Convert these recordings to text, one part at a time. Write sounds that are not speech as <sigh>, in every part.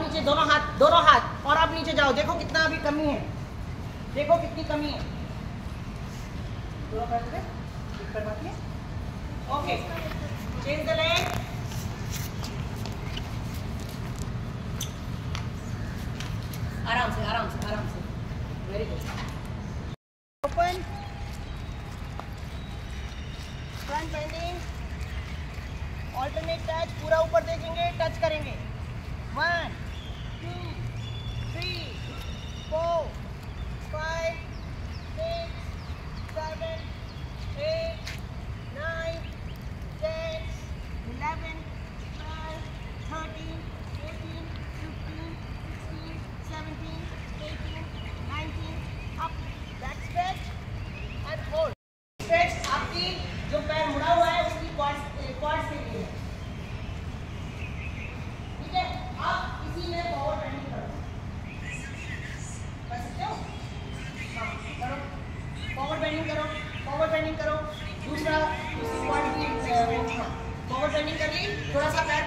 नीचे दोनों हाथ दोनों हाथ, और आप नीचे जाओ। देखो कितना अभी कमी है। देखो कितनी कमी है। ओके चेंज द लेग आराम से आराम से आराम से। Very good open front bending alternate touch पूरा ऊपर देखेंगे टच करेंगे। One Paul!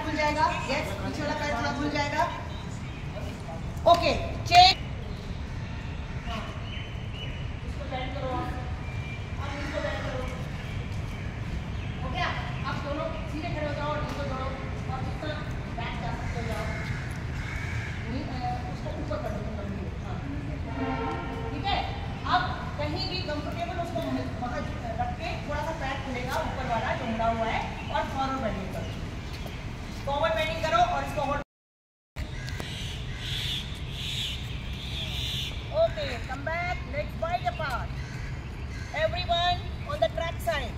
पैर खुल जाएगा। यस पीछे वाला पैर थोड़ा खुल जाएगा। Okay check Come back, legs wide apart. Everyone on the track side.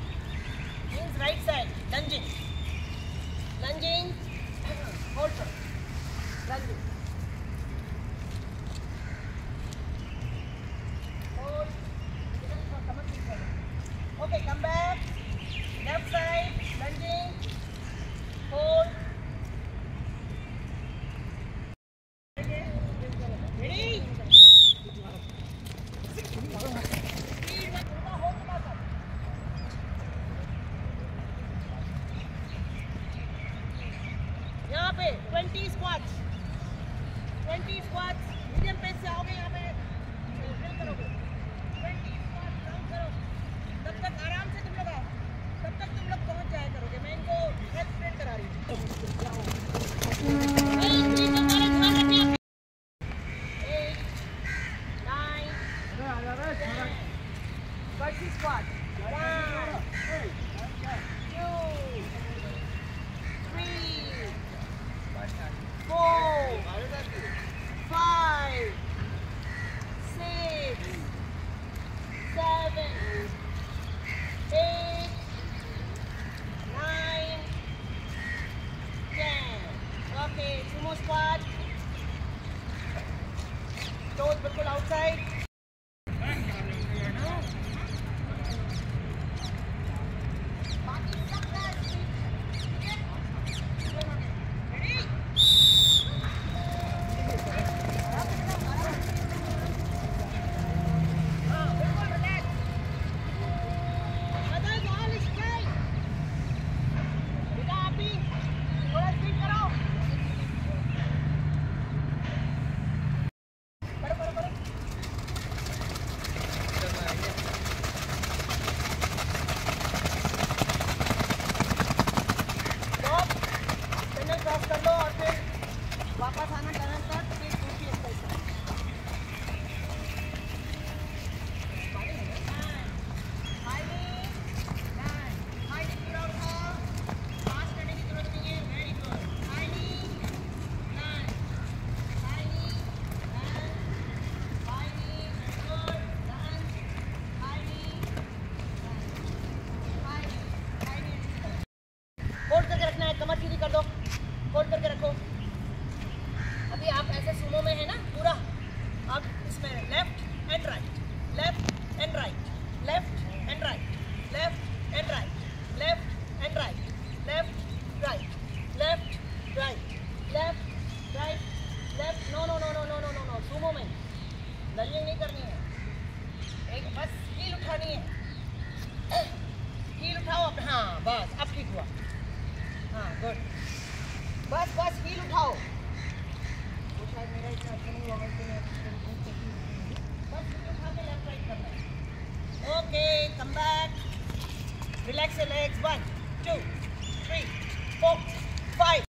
Means right side, lunging. Lunging, <clears throat> on, Lunging. पे twenty squats twenty squats medium pace से आओगे यहाँ पे. करोगे. Okay. Relax the legs. One, two, three, four, five.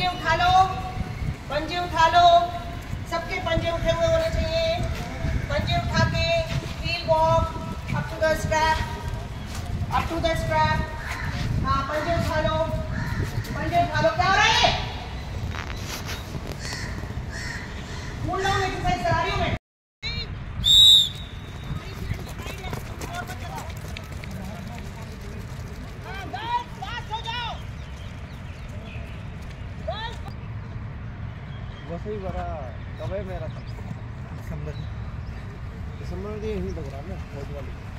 पंजे उठा लो। पंजे उठा लो। सबके पंजे उठे हुए होने चाहिए। पंजे उठा के heel walk up to the strap up to the strap हाँ पंजे उठा लो। पंजे उठा लो क्या हो रहा है कूल डाउन एक्सरसाइज करा रही हूँ मैं हाँ, girls, fast हो जाओ गर्ल्स वसई बड़ा कब है मेरा दिसंबर। दिसंबर में यही लग रहा है ना फौज वाली।